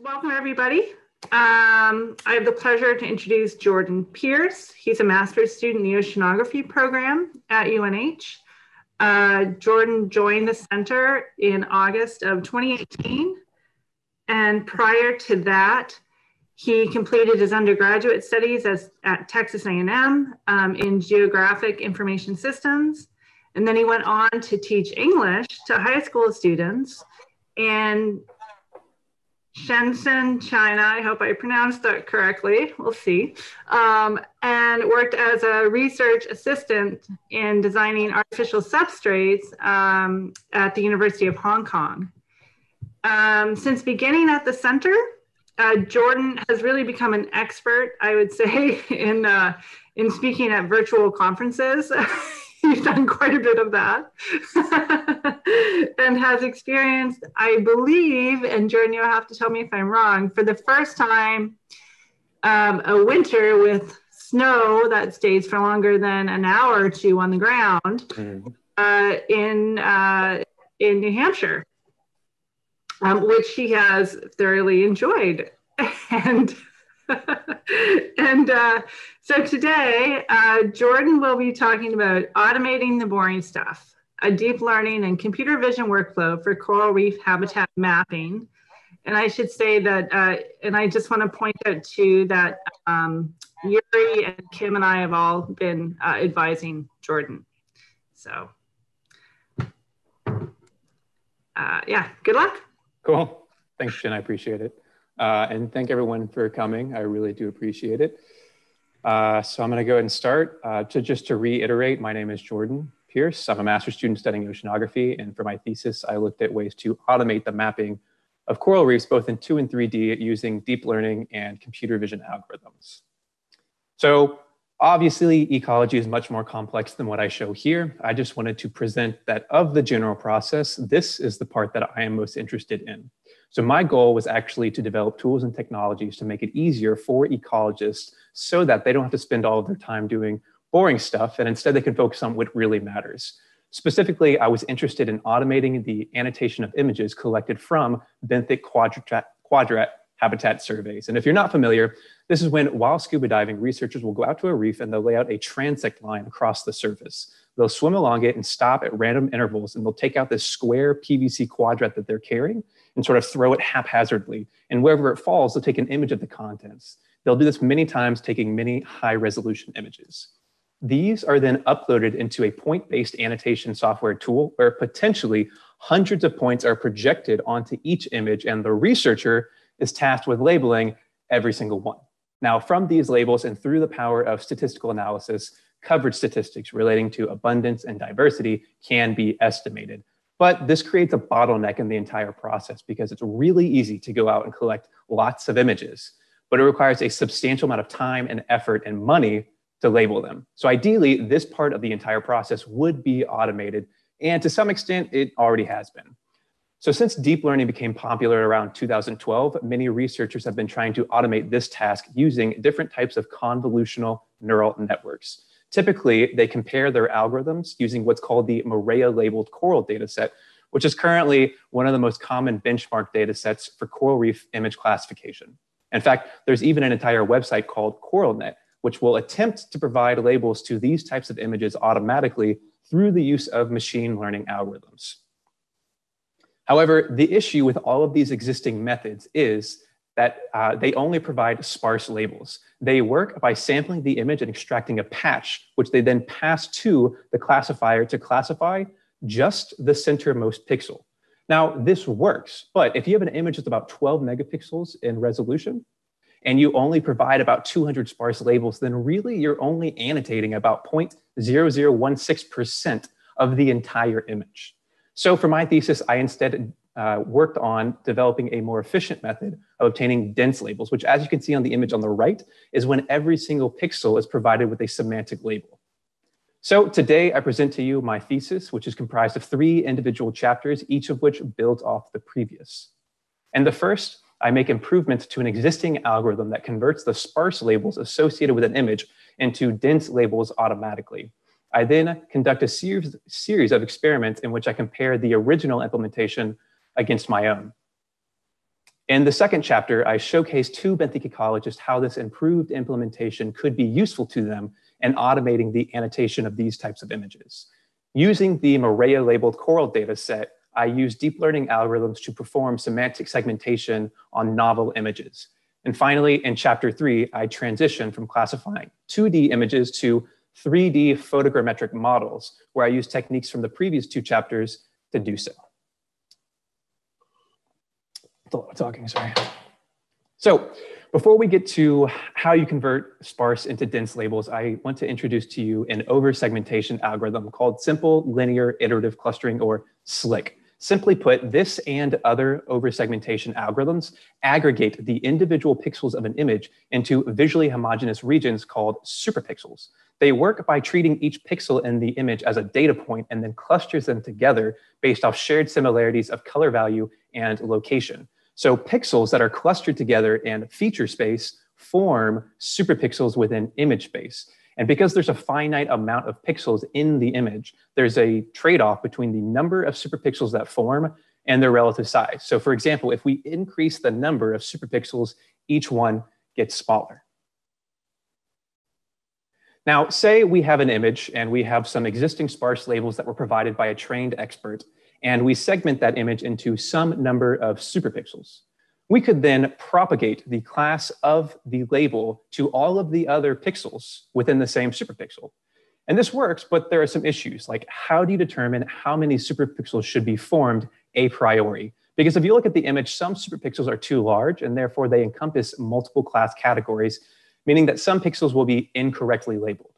Welcome, everybody. Um, I have the pleasure to introduce Jordan Pierce. He's a master's student in the oceanography program at UNH. Uh, Jordan joined the center in August of 2018. And prior to that, he completed his undergraduate studies as, at Texas A&M um, in geographic information systems. And then he went on to teach English to high school students and Shenzhen, China. I hope I pronounced that correctly. We'll see. Um, and worked as a research assistant in designing artificial substrates um, at the University of Hong Kong. Um, since beginning at the center, uh, Jordan has really become an expert, I would say, in, uh, in speaking at virtual conferences. He's done quite a bit of that and has experienced, I believe, and Jordan, you'll have to tell me if I'm wrong, for the first time, um, a winter with snow that stays for longer than an hour or two on the ground mm-hmm. uh, in, uh, in New Hampshire, um, which he has thoroughly enjoyed. and and uh, so today, uh, Jordan will be talking about automating the boring stuff, a deep learning and computer vision workflow for coral reef habitat mapping. And I should say that, uh, and I just want to point out too that um, Yuri and Kim and I have all been uh, advising Jordan. So, uh, yeah, good luck. Cool. Thanks, Jen. I appreciate it. Uh, and thank everyone for coming. I really do appreciate it. Uh, so I'm going to go ahead and start. Uh, to just to reiterate, my name is Jordan Pierce. I'm a master's student studying oceanography, and for my thesis, I looked at ways to automate the mapping of coral reefs both in 2 and 3D using deep learning and computer vision algorithms. So obviously, ecology is much more complex than what I show here. I just wanted to present that of the general process, this is the part that I am most interested in. So my goal was actually to develop tools and technologies to make it easier for ecologists so that they don't have to spend all of their time doing boring stuff and instead they can focus on what really matters. Specifically, I was interested in automating the annotation of images collected from benthic quadrat, quadrat habitat surveys. And if you're not familiar, this is when while scuba diving, researchers will go out to a reef and they'll lay out a transect line across the surface. They'll swim along it and stop at random intervals and they'll take out this square PVC quadrat that they're carrying and sort of throw it haphazardly. And wherever it falls, they'll take an image of the contents. They'll do this many times, taking many high resolution images. These are then uploaded into a point based annotation software tool where potentially hundreds of points are projected onto each image, and the researcher is tasked with labeling every single one. Now, from these labels and through the power of statistical analysis, coverage statistics relating to abundance and diversity can be estimated. But this creates a bottleneck in the entire process because it's really easy to go out and collect lots of images, but it requires a substantial amount of time and effort and money to label them. So ideally, this part of the entire process would be automated, and to some extent, it already has been. So since deep learning became popular around 2012, many researchers have been trying to automate this task using different types of convolutional neural networks. Typically, they compare their algorithms using what's called the Moorea labeled coral dataset, which is currently one of the most common benchmark datasets for coral reef image classification. In fact, there's even an entire website called CoralNet, which will attempt to provide labels to these types of images automatically through the use of machine learning algorithms. However, the issue with all of these existing methods is that uh, they only provide sparse labels. They work by sampling the image and extracting a patch, which they then pass to the classifier to classify just the centermost pixel. Now, this works, but if you have an image that's about 12 megapixels in resolution, and you only provide about 200 sparse labels, then really you're only annotating about 0.0016% of the entire image. So for my thesis, I instead uh, worked on developing a more efficient method of obtaining dense labels, which as you can see on the image on the right, is when every single pixel is provided with a semantic label. So today I present to you my thesis, which is comprised of three individual chapters, each of which builds off the previous. And the first, I make improvements to an existing algorithm that converts the sparse labels associated with an image into dense labels automatically. I then conduct a series, series of experiments in which I compare the original implementation against my own. In the second chapter, I showcase to benthic ecologists how this improved implementation could be useful to them in automating the annotation of these types of images. Using the Moorea labeled coral data set, I use deep learning algorithms to perform semantic segmentation on novel images. And finally, in chapter three, I transition from classifying 2D images to 3D photogrammetric models, where I use techniques from the previous two chapters to do so. A lot of talking, sorry. So before we get to how you convert sparse into dense labels, I want to introduce to you an over-segmentation algorithm called Simple Linear Iterative Clustering, or SLIC. Simply put, this and other over-segmentation algorithms aggregate the individual pixels of an image into visually homogeneous regions called superpixels. They work by treating each pixel in the image as a data point and then clusters them together based off shared similarities of color value and location. So pixels that are clustered together in feature space form superpixels within image space. And because there's a finite amount of pixels in the image, there's a trade-off between the number of superpixels that form and their relative size. So for example, if we increase the number of superpixels, each one gets smaller. Now, say we have an image and we have some existing sparse labels that were provided by a trained expert, and we segment that image into some number of superpixels. We could then propagate the class of the label to all of the other pixels within the same superpixel. And this works, but there are some issues, like how do you determine how many superpixels should be formed a priori? Because if you look at the image, some superpixels are too large, and therefore they encompass multiple class categories, meaning that some pixels will be incorrectly labeled.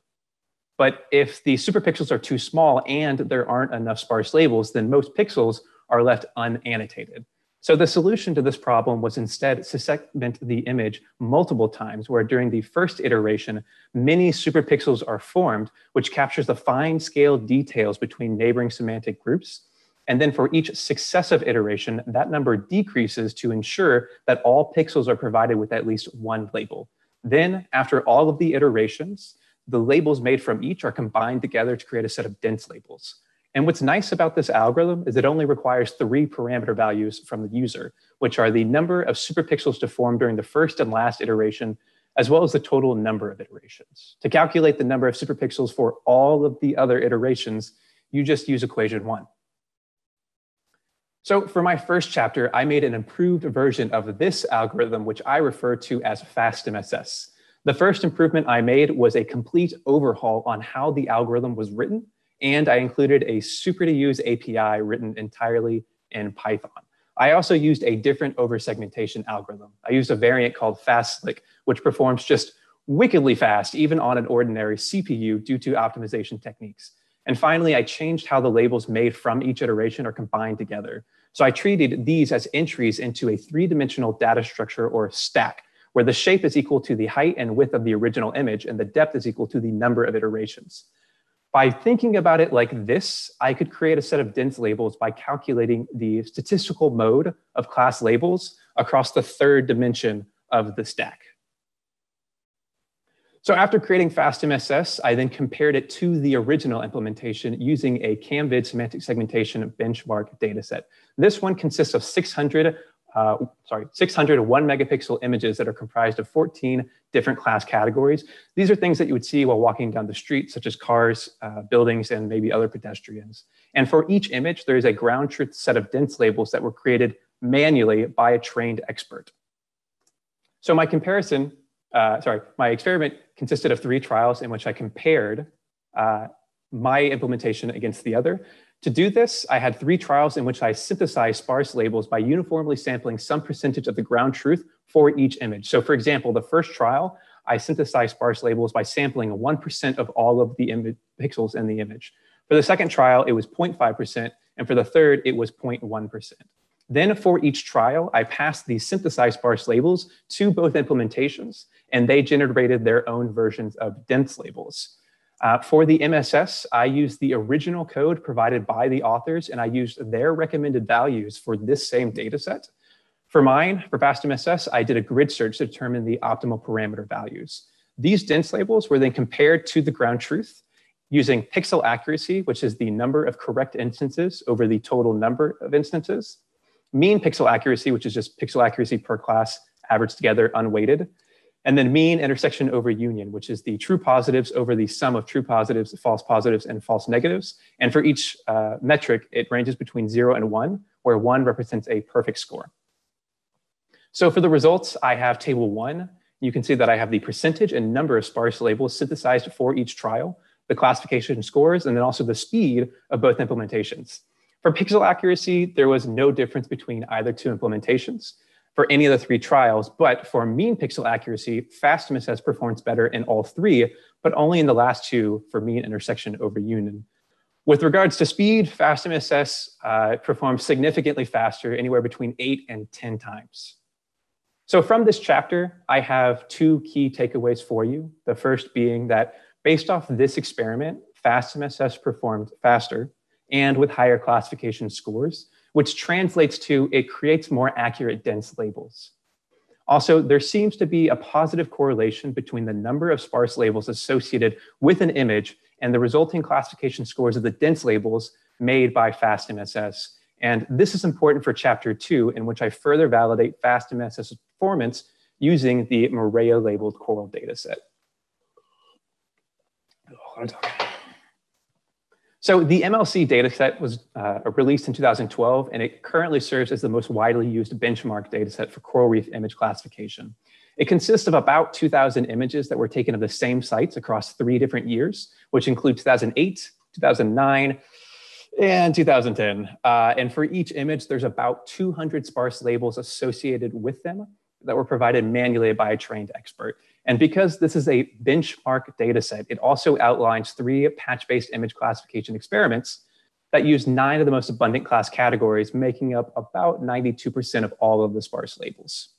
But if the superpixels are too small and there aren't enough sparse labels, then most pixels are left unannotated. So the solution to this problem was instead to segment the image multiple times, where during the first iteration, many superpixels are formed, which captures the fine scale details between neighboring semantic groups. And then for each successive iteration, that number decreases to ensure that all pixels are provided with at least one label. Then, after all of the iterations, the labels made from each are combined together to create a set of dense labels. And what's nice about this algorithm is it only requires three parameter values from the user, which are the number of superpixels to form during the first and last iteration, as well as the total number of iterations. To calculate the number of superpixels for all of the other iterations, you just use equation one. So for my first chapter, I made an improved version of this algorithm, which I refer to as FastMSS. The first improvement I made was a complete overhaul on how the algorithm was written, and I included a super to use API written entirely in Python. I also used a different over-segmentation algorithm. I used a variant called FastSLIC, which performs just wickedly fast, even on an ordinary CPU due to optimization techniques. And finally, I changed how the labels made from each iteration are combined together. So I treated these as entries into a three-dimensional data structure or stack, where the shape is equal to the height and width of the original image, and the depth is equal to the number of iterations. By thinking about it like this, I could create a set of dense labels by calculating the statistical mode of class labels across the third dimension of the stack. So after creating FastMSS, I then compared it to the original implementation using a CamVid semantic segmentation benchmark dataset. This one consists of 600, uh, sorry, 600 one megapixel images that are comprised of 14 different class categories. These are things that you would see while walking down the street, such as cars, uh, buildings, and maybe other pedestrians. And for each image, there is a ground truth set of dense labels that were created manually by a trained expert. So my comparison uh, sorry, my experiment consisted of three trials in which I compared uh, my implementation against the other. To do this, I had three trials in which I synthesized sparse labels by uniformly sampling some percentage of the ground truth for each image. So for example, the first trial, I synthesized sparse labels by sampling 1% of all of the pixels in the image. For the second trial, it was 0.5%, and for the third, it was 0.1%. Then for each trial, I passed these synthesized sparse labels to both implementations, and they generated their own versions of dense labels. Uh, for the MSS, I used the original code provided by the authors, and I used their recommended values for this same data set. For mine, for FastMSS, I did a grid search to determine the optimal parameter values. These dense labels were then compared to the ground truth using pixel accuracy, which is the number of correct instances over the total number of instances, mean pixel accuracy, which is just pixel accuracy per class averaged together unweighted, and then mean intersection over union, which is the true positives over the sum of true positives, false positives, and false negatives. And for each uh, metric, it ranges between zero and one, where one represents a perfect score. So for the results, I have table one. You can see that I have the percentage and number of sparse labels synthesized for each trial, the classification scores, and then also the speed of both implementations. For pixel accuracy, there was no difference between either two implementations for any of the three trials, but for mean pixel accuracy, FastMSS performed better in all three, but only in the last two for mean intersection over union. With regards to speed, FastMSS uh, performs significantly faster, anywhere between eight and 10 times. So from this chapter, I have two key takeaways for you. The first being that based off this experiment, FastMSS performed faster and with higher classification scores, which translates to it creates more accurate dense labels. Also, there seems to be a positive correlation between the number of sparse labels associated with an image and the resulting classification scores of the dense labels made by FastMSS. And this is important for chapter two, in which I further validate FastMSS performance using the Moorea labeled coral dataset. Oh, so the MLC dataset was uh, released in 2012, and it currently serves as the most widely used benchmark dataset for coral reef image classification. It consists of about 2,000 images that were taken of the same sites across three different years, which include 2008, 2009, and 2010. Uh, and for each image, there's about 200 sparse labels associated with them that were provided manually by a trained expert. And because this is a benchmark data set, it also outlines three patch-based image classification experiments that use nine of the most abundant class categories, making up about 92% of all of the sparse labels.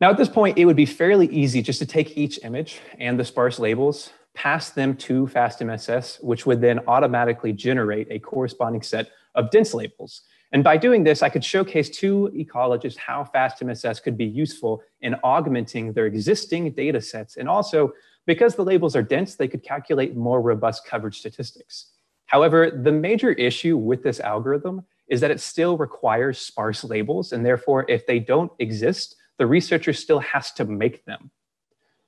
Now at this point, it would be fairly easy just to take each image and the sparse labels, pass them to FastMSS, which would then automatically generate a corresponding set of dense labels. And by doing this, I could showcase to ecologists how FastMSS could be useful in augmenting their existing data sets. And also, because the labels are dense, they could calculate more robust coverage statistics. However, the major issue with this algorithm is that it still requires sparse labels. And therefore, if they don't exist, the researcher still has to make them.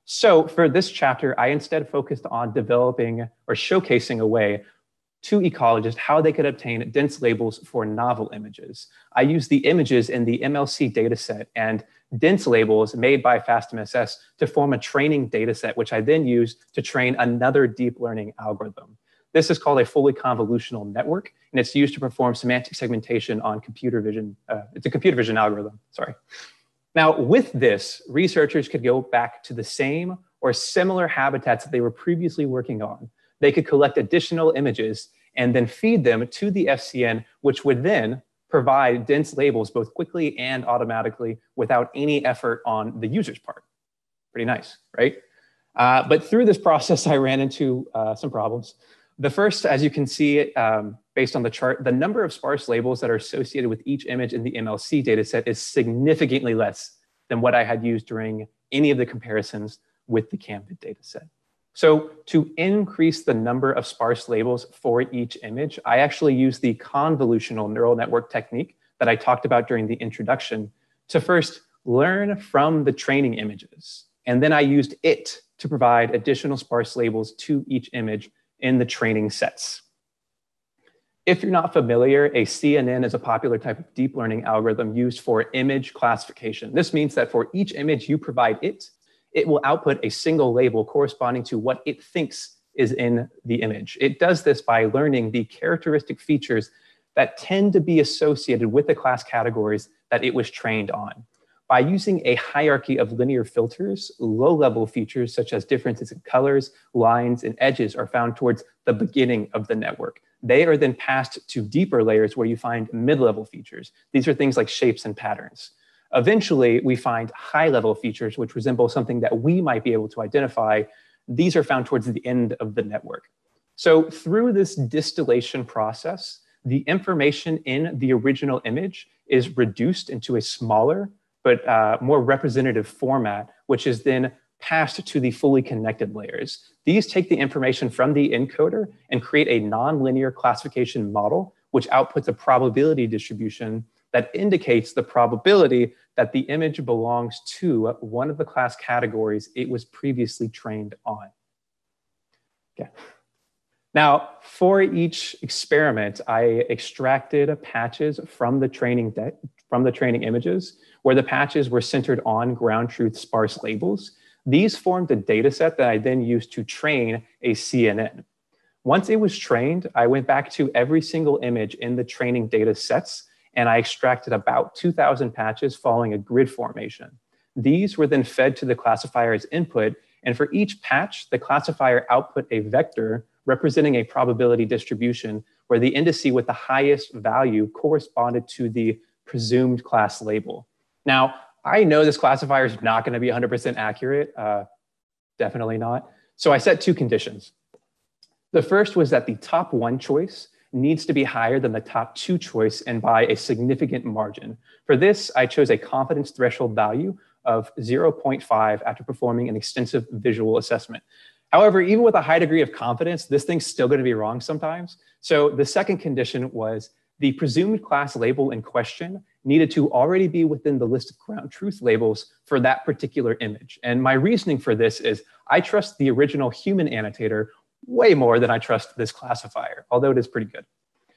So for this chapter, I instead focused on developing or showcasing a way to ecologists how they could obtain dense labels for novel images. I used the images in the MLC dataset and dense labels made by FastMSS to form a training dataset, which I then used to train another deep learning algorithm. This is called a fully convolutional network, and it's used to perform semantic segmentation on computer vision. Uh, it's a computer vision algorithm, sorry. Now, with this, researchers could go back to the same or similar habitats that they were previously working on they could collect additional images and then feed them to the FCN, which would then provide dense labels both quickly and automatically without any effort on the user's part. Pretty nice, right? Uh, but through this process, I ran into uh, some problems. The first, as you can see, um, based on the chart, the number of sparse labels that are associated with each image in the MLC dataset is significantly less than what I had used during any of the comparisons with the CAMVID dataset. So to increase the number of sparse labels for each image, I actually use the convolutional neural network technique that I talked about during the introduction to first learn from the training images. And then I used it to provide additional sparse labels to each image in the training sets. If you're not familiar, a CNN is a popular type of deep learning algorithm used for image classification. This means that for each image you provide it, it will output a single label corresponding to what it thinks is in the image. It does this by learning the characteristic features that tend to be associated with the class categories that it was trained on. By using a hierarchy of linear filters, low-level features such as differences in colors, lines, and edges are found towards the beginning of the network. They are then passed to deeper layers where you find mid-level features. These are things like shapes and patterns. Eventually, we find high level features which resemble something that we might be able to identify. These are found towards the end of the network. So through this distillation process, the information in the original image is reduced into a smaller but uh, more representative format, which is then passed to the fully connected layers. These take the information from the encoder and create a nonlinear classification model which outputs a probability distribution that indicates the probability that the image belongs to one of the class categories it was previously trained on. Okay. Now, for each experiment, I extracted patches from the training from the training images where the patches were centered on ground truth sparse labels. These formed a data set that I then used to train a CNN. Once it was trained, I went back to every single image in the training data sets and I extracted about 2,000 patches following a grid formation. These were then fed to the classifier as input, and for each patch, the classifier output a vector representing a probability distribution where the indice with the highest value corresponded to the presumed class label. Now, I know this classifier is not going to be 100% accurate, uh, definitely not. So I set two conditions. The first was that the top one choice needs to be higher than the top two choice and by a significant margin. For this, I chose a confidence threshold value of 0.5 after performing an extensive visual assessment. However, even with a high degree of confidence, this thing's still going to be wrong sometimes. So the second condition was the presumed class label in question needed to already be within the list of ground truth labels for that particular image. And my reasoning for this is I trust the original human annotator way more than I trust this classifier, although it is pretty good.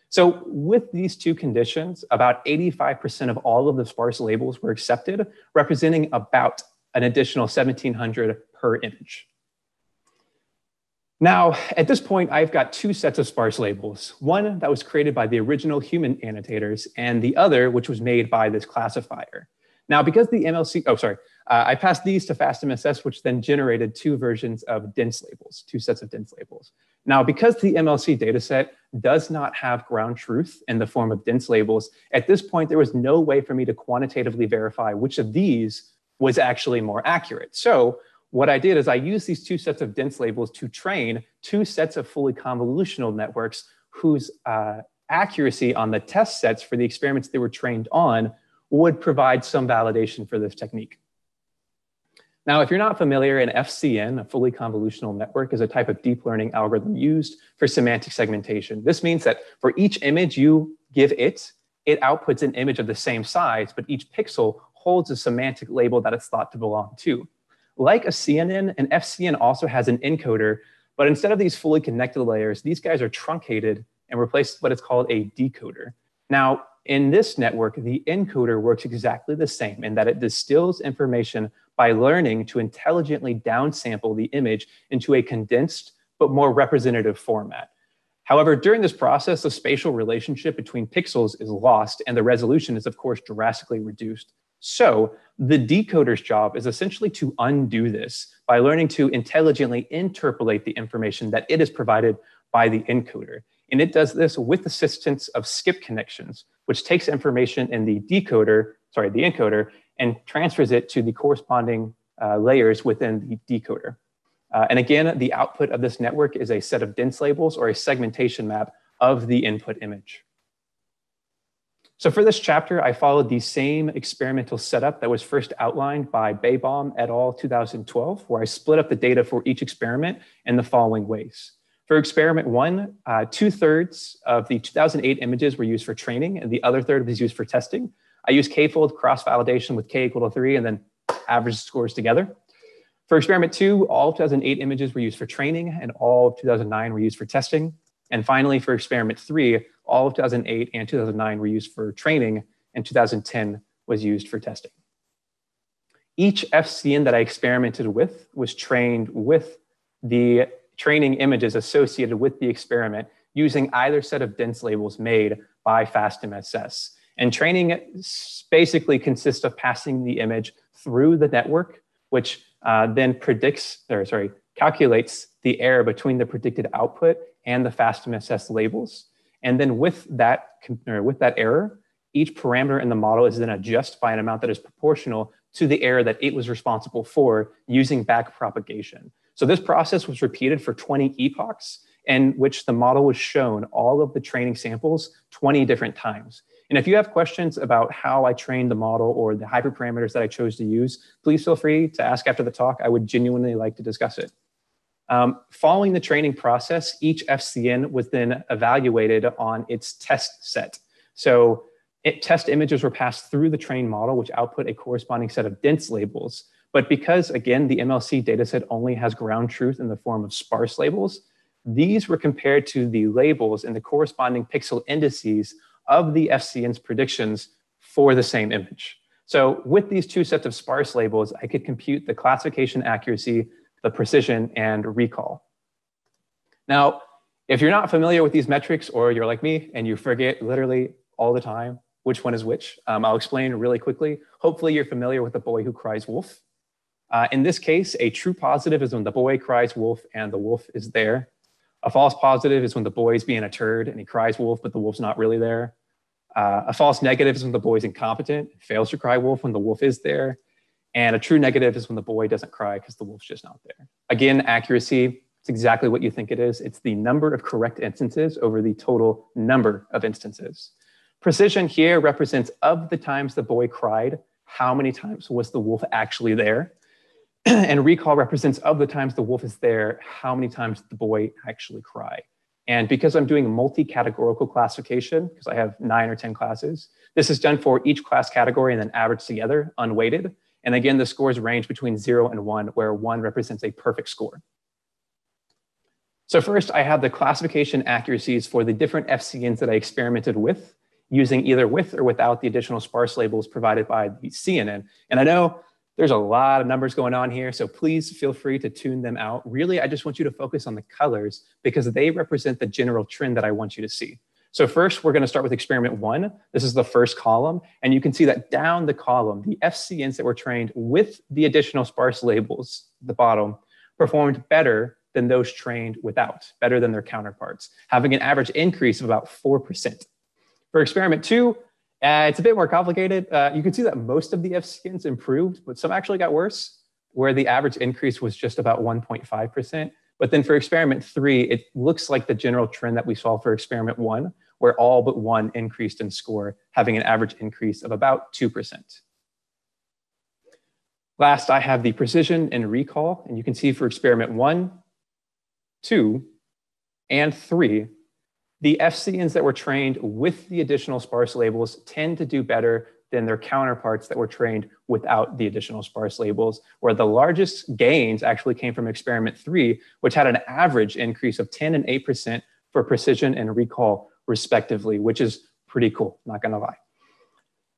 So with these two conditions, about 85% of all of the sparse labels were accepted, representing about an additional 1700 per image. Now, at this point, I've got two sets of sparse labels, one that was created by the original human annotators and the other which was made by this classifier. Now, because the MLC, oh, sorry, uh, I passed these to FastMSS, which then generated two versions of dense labels, two sets of dense labels. Now, because the MLC dataset does not have ground truth in the form of dense labels, at this point, there was no way for me to quantitatively verify which of these was actually more accurate. So what I did is I used these two sets of dense labels to train two sets of fully convolutional networks whose uh, accuracy on the test sets for the experiments they were trained on would provide some validation for this technique. Now, if you're not familiar, an FCN, a fully convolutional network, is a type of deep learning algorithm used for semantic segmentation. This means that for each image you give it, it outputs an image of the same size, but each pixel holds a semantic label that it's thought to belong to. Like a CNN, an FCN also has an encoder, but instead of these fully connected layers, these guys are truncated and replace what is called a decoder. Now, in this network, the encoder works exactly the same in that it distills information by learning to intelligently downsample the image into a condensed but more representative format. However, during this process, the spatial relationship between pixels is lost and the resolution is, of course, drastically reduced. So the decoder's job is essentially to undo this by learning to intelligently interpolate the information that it is provided by the encoder. And it does this with assistance of skip connections, which takes information in the decoder, sorry, the encoder, and transfers it to the corresponding uh, layers within the decoder. Uh, and again, the output of this network is a set of dense labels or a segmentation map of the input image. So for this chapter, I followed the same experimental setup that was first outlined by Beijbom et al. 2012, where I split up the data for each experiment in the following ways. For experiment one, uh, two thirds of the 2008 images were used for training and the other third was used for testing. I use k-fold cross-validation with k equal to three and then average scores together. For experiment two, all 2008 images were used for training and all of 2009 were used for testing. And finally, for experiment three, all of 2008 and 2009 were used for training and 2010 was used for testing. Each FCN that I experimented with was trained with the training images associated with the experiment using either set of dense labels made by FastMSS. And training basically consists of passing the image through the network, which uh, then predicts, or sorry, calculates the error between the predicted output and the FastMSS labels. And then with that, with that error, each parameter in the model is then adjusted by an amount that is proportional to the error that it was responsible for using backpropagation. So this process was repeated for 20 epochs in which the model was shown all of the training samples 20 different times. And if you have questions about how I trained the model or the hyperparameters that I chose to use, please feel free to ask after the talk. I would genuinely like to discuss it. Um, following the training process, each FCN was then evaluated on its test set. So it, test images were passed through the trained model, which output a corresponding set of dense labels. But because, again, the MLC dataset only has ground truth in the form of sparse labels, these were compared to the labels and the corresponding pixel indices of the FCN's predictions for the same image. So with these two sets of sparse labels, I could compute the classification accuracy, the precision, and recall. Now, if you're not familiar with these metrics or you're like me and you forget literally all the time which one is which, um, I'll explain really quickly. Hopefully you're familiar with the boy who cries wolf. Uh, in this case, a true positive is when the boy cries wolf and the wolf is there. A false positive is when the boy's being a turd and he cries wolf, but the wolf's not really there. Uh, a false negative is when the boy's incompetent, fails to cry wolf when the wolf is there. And a true negative is when the boy doesn't cry because the wolf's just not there. Again, accuracy, it's exactly what you think it is. It's the number of correct instances over the total number of instances. Precision here represents of the times the boy cried, how many times was the wolf actually there? and recall represents of the times the wolf is there, how many times the boy actually cry? And because I'm doing multi-categorical classification, because I have nine or 10 classes, this is done for each class category and then averaged together, unweighted. And again, the scores range between zero and one, where one represents a perfect score. So first, I have the classification accuracies for the different FCNs that I experimented with, using either with or without the additional sparse labels provided by the CNN. And I know there's a lot of numbers going on here, so please feel free to tune them out. Really, I just want you to focus on the colors because they represent the general trend that I want you to see. So first, we're gonna start with experiment one. This is the first column, and you can see that down the column, the FCNs that were trained with the additional sparse labels, the bottom, performed better than those trained without, better than their counterparts, having an average increase of about 4%. For experiment two, uh, it's a bit more complicated. Uh, you can see that most of the FCNs improved, but some actually got worse, where the average increase was just about 1.5%. But then for experiment three, it looks like the general trend that we saw for experiment one, where all but one increased in score, having an average increase of about 2%. Last, I have the precision and recall, and you can see for experiment one, two, and three, the FCNs that were trained with the additional sparse labels tend to do better than their counterparts that were trained without the additional sparse labels, where the largest gains actually came from experiment three, which had an average increase of 10 and 8% for precision and recall, respectively, which is pretty cool, not gonna lie.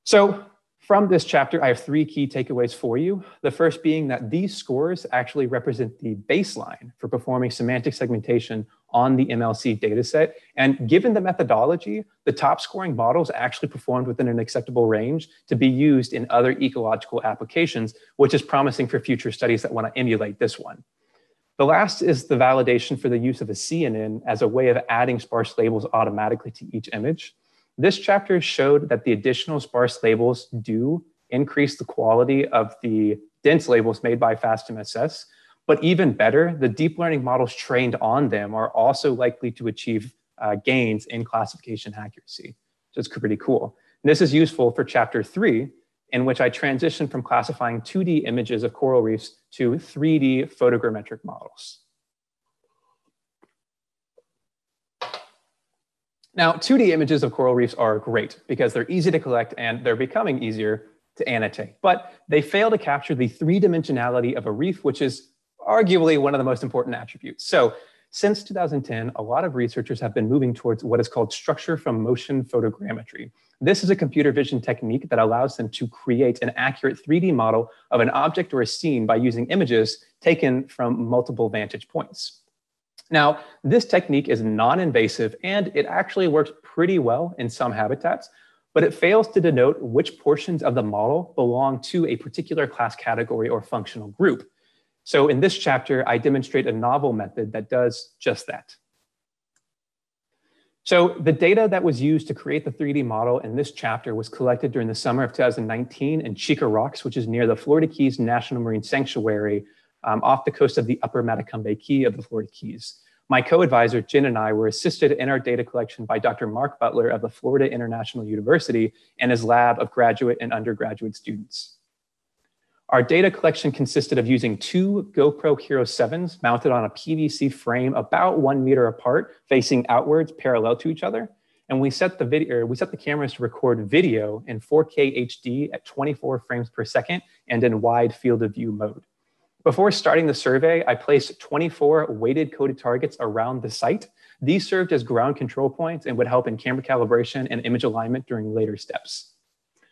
So from this chapter, I have three key takeaways for you. The first being that these scores actually represent the baseline for performing semantic segmentation on the MLC dataset. And given the methodology, the top scoring models actually performed within an acceptable range to be used in other ecological applications, which is promising for future studies that want to emulate this one. The last is the validation for the use of a CNN as a way of adding sparse labels automatically to each image. This chapter showed that the additional sparse labels do increase the quality of the dense labels made by FastMSS, but even better, the deep learning models trained on them are also likely to achieve uh, gains in classification accuracy. So it's pretty cool. And this is useful for chapter three, in which I transition from classifying 2D images of coral reefs to 3D photogrammetric models. Now, 2D images of coral reefs are great because they're easy to collect and they're becoming easier to annotate, but they fail to capture the three dimensionality of a reef, which is arguably one of the most important attributes. So since 2010, a lot of researchers have been moving towards what is called structure from motion photogrammetry. This is a computer vision technique that allows them to create an accurate 3D model of an object or a scene by using images taken from multiple vantage points. Now, this technique is non-invasive and it actually works pretty well in some habitats, but it fails to denote which portions of the model belong to a particular class category or functional group. So in this chapter, I demonstrate a novel method that does just that. So the data that was used to create the 3D model in this chapter was collected during the summer of 2019 in Cheeca Rocks, which is near the Florida Keys National Marine Sanctuary um, off the coast of the upper Matecumbe Key of the Florida Keys. My co-advisor, Jen and I were assisted in our data collection by Dr. Mark Butler of the Florida International University and his lab of graduate and undergraduate students. Our data collection consisted of using two GoPro Hero 7s mounted on a PVC frame about one meter apart, facing outwards parallel to each other. And we set the video, we set the cameras to record video in 4K HD at 24 frames per second and in wide field of view mode. Before starting the survey, I placed 24 weighted coded targets around the site. These served as ground control points and would help in camera calibration and image alignment during later steps.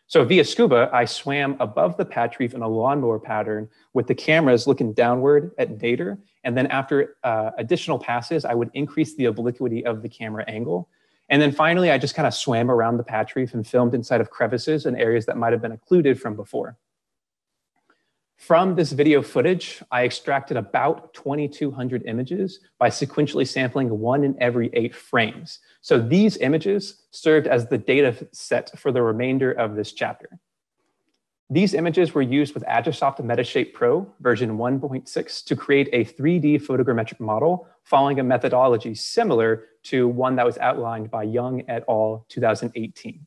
So via scuba, I swam above the patch reef in a lawnmower pattern with the cameras looking downward at nadir. And then after uh, additional passes, I would increase the obliquity of the camera angle. And then finally, I just kind of swam around the patch reef and filmed inside of crevices and areas that might have been occluded from before. From this video footage, I extracted about 2,200 images by sequentially sampling one in every eight frames. So these images served as the data set for the remainder of this chapter. These images were used with Agisoft Metashape Pro version 1.6 to create a 3D photogrammetric model following a methodology similar to one that was outlined by Young et al. 2018.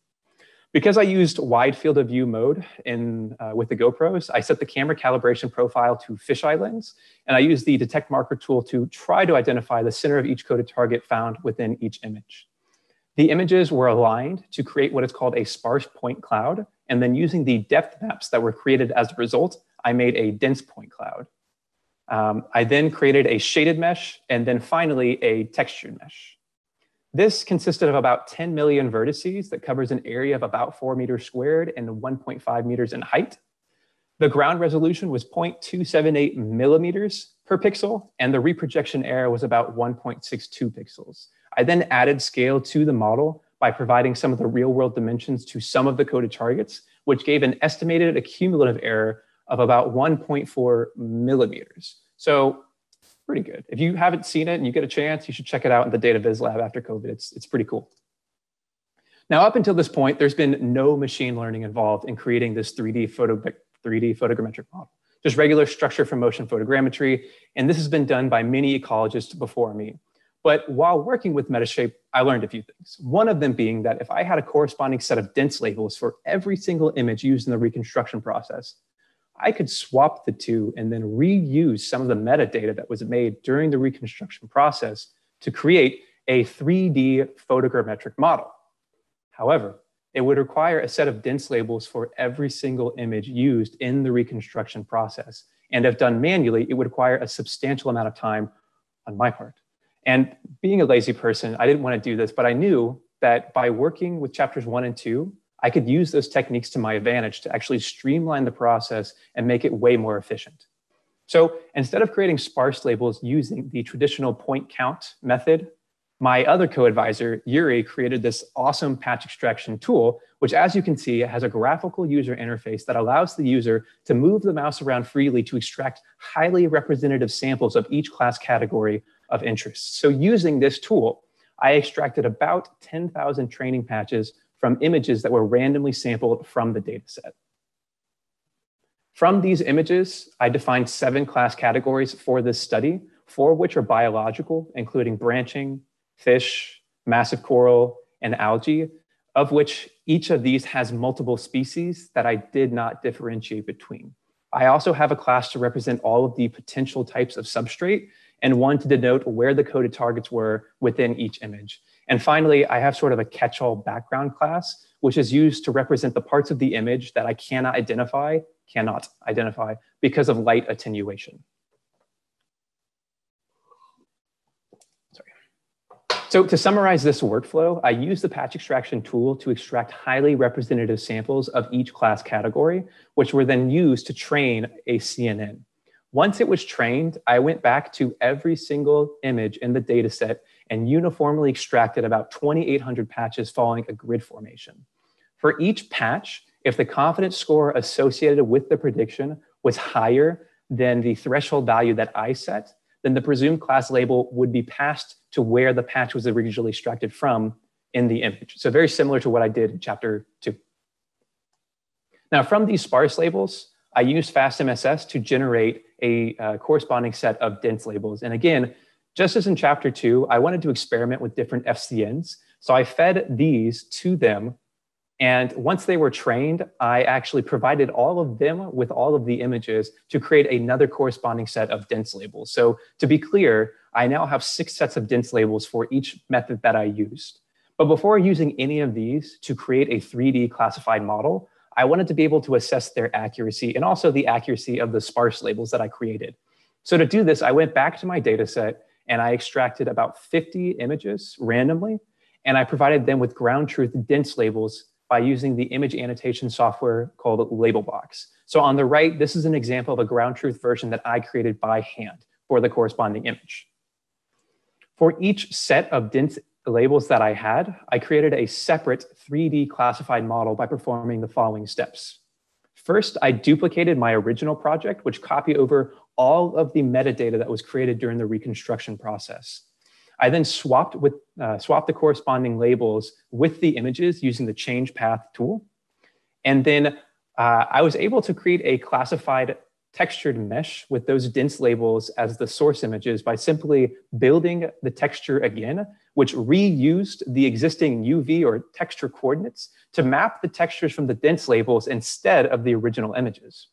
Because I used wide field of view mode in, uh, with the GoPros, I set the camera calibration profile to fisheye lens, and I used the detect marker tool to try to identify the center of each coded target found within each image. The images were aligned to create what is called a sparse point cloud, and then using the depth maps that were created as a result, I made a dense point cloud. Um, I then created a shaded mesh, and then finally a textured mesh. This consisted of about 10 million vertices that covers an area of about four meters squared and 1.5 meters in height. The ground resolution was 0.278 millimeters per pixel, and the reprojection error was about 1.62 pixels. I then added scale to the model by providing some of the real world dimensions to some of the coded targets, which gave an estimated accumulative error of about 1.4 millimeters. So pretty good. If you haven't seen it and you get a chance, you should check it out in the Data Viz Lab after COVID. It's, it's pretty cool. Now, up until this point, there's been no machine learning involved in creating this 3D, photo, 3D photogrammetric model, just regular structure from motion photogrammetry. And this has been done by many ecologists before me. But while working with Metashape, I learned a few things. One of them being that if I had a corresponding set of dense labels for every single image used in the reconstruction process, I could swap the two and then reuse some of the metadata that was made during the reconstruction process to create a 3D photogrammetric model. However, it would require a set of dense labels for every single image used in the reconstruction process. And if done manually, it would require a substantial amount of time on my part. And being a lazy person, I didn't want to do this, but I knew that by working with chapters one and two, I could use those techniques to my advantage to actually streamline the process and make it way more efficient. So instead of creating sparse labels using the traditional point count method, my other co-advisor, Yuri, created this awesome patch extraction tool, which as you can see, has a graphical user interface that allows the user to move the mouse around freely to extract highly representative samples of each class category of interest. So using this tool, I extracted about 10,000 training patches from images that were randomly sampled from the dataset. From these images, I defined seven class categories for this study, four of which are biological, including branching, fish, massive coral, and algae, of which each of these has multiple species that I did not differentiate between. I also have a class to represent all of the potential types of substrate and one to denote where the coded targets were within each image. And finally, I have sort of a catch-all background class, which is used to represent the parts of the image that I cannot identify, cannot identify because of light attenuation. Sorry. So to summarize this workflow, I use the patch extraction tool to extract highly representative samples of each class category, which were then used to train a CNN. Once it was trained, I went back to every single image in the data set and uniformly extracted about 2,800 patches following a grid formation. For each patch, if the confidence score associated with the prediction was higher than the threshold value that I set, then the presumed class label would be passed to where the patch was originally extracted from in the image. So very similar to what I did in chapter two. Now from these sparse labels, I used FastMSS to generate a uh, corresponding set of dense labels. And again, just as in chapter two, I wanted to experiment with different FCNs. So I fed these to them And once they were trained, I actually provided all of them with all of the images to create another corresponding set of dense labels. So to be clear, I now have six sets of dense labels for each method that I used. But before using any of these to create a 3D classified model, I wanted to be able to assess their accuracy and also the accuracy of the sparse labels that I created. So to do this, I went back to my data set and I extracted about 50 images randomly, and I provided them with ground truth dense labels by using the image annotation software called Labelbox. So on the right, this is an example of a ground truth version that I created by hand for the corresponding image. For each set of dense labels that I had, I created a separate 3D classified model by performing the following steps. First, I duplicated my original project, which copied over all of the metadata that was created during the reconstruction process. I then swapped, with, uh, swapped the corresponding labels with the images using the change path tool. And then uh, I was able to create a classified textured mesh with those dense labels as the source images by simply building the texture again, which reused the existing UV or texture coordinates to map the textures from the dense labels instead of the original images.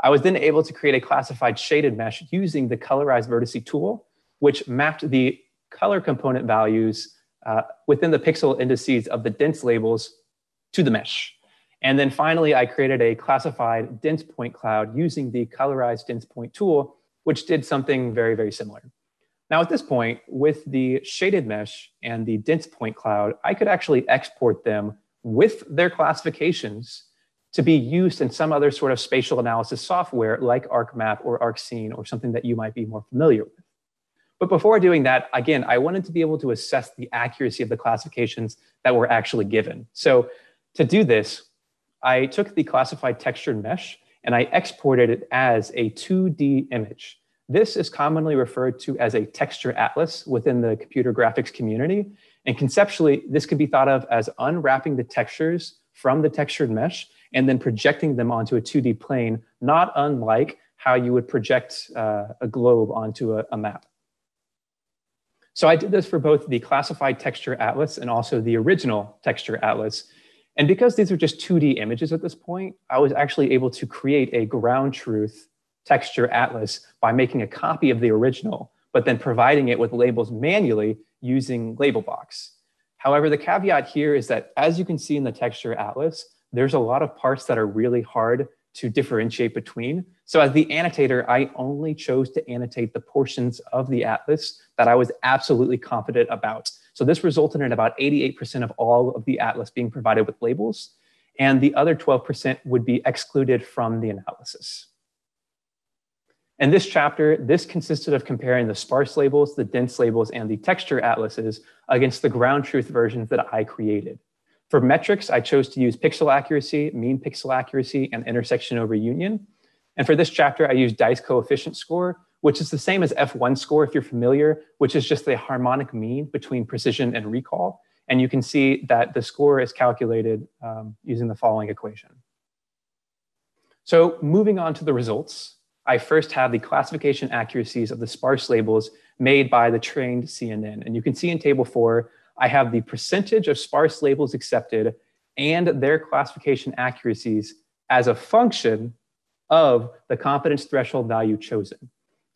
I was then able to create a classified shaded mesh using the colorized vertice tool, which mapped the color component values uh, within the pixel indices of the dense labels to the mesh. And then finally, I created a classified dense point cloud using the colorized dense point tool, which did something very, very similar. Now at this point, with the shaded mesh and the dense point cloud, I could actually export them with their classifications to be used in some other sort of spatial analysis software like ArcMap or ArcScene or something that you might be more familiar with. But before doing that, again, I wanted to be able to assess the accuracy of the classifications that were actually given. So to do this, I took the classified textured mesh and I exported it as a 2D image. This is commonly referred to as a texture atlas within the computer graphics community. And conceptually, this could be thought of as unwrapping the textures from the textured mesh and then projecting them onto a 2D plane, not unlike how you would project uh, a globe onto a, a map. So I did this for both the classified texture atlas and also the original texture atlas. And because these are just 2D images at this point, I was actually able to create a ground truth texture atlas by making a copy of the original, but then providing it with labels manually using Labelbox. However, the caveat here is that as you can see in the texture atlas, there's a lot of parts that are really hard to differentiate between. So as the annotator, I only chose to annotate the portions of the atlas that I was absolutely confident about. So this resulted in about 88% of all of the atlas being provided with labels, and the other 12% would be excluded from the analysis. In this chapter, this consisted of comparing the sparse labels, the dense labels, and the texture atlases against the ground truth versions that I created. For metrics, I chose to use pixel accuracy, mean pixel accuracy, and intersection over union. And for this chapter, I used dice coefficient score, which is the same as F1 score if you're familiar, which is just the harmonic mean between precision and recall. And you can see that the score is calculated um, using the following equation. So moving on to the results, I first have the classification accuracies of the sparse labels made by the trained CNN. And you can see in table four I have the percentage of sparse labels accepted and their classification accuracies as a function of the confidence threshold value chosen.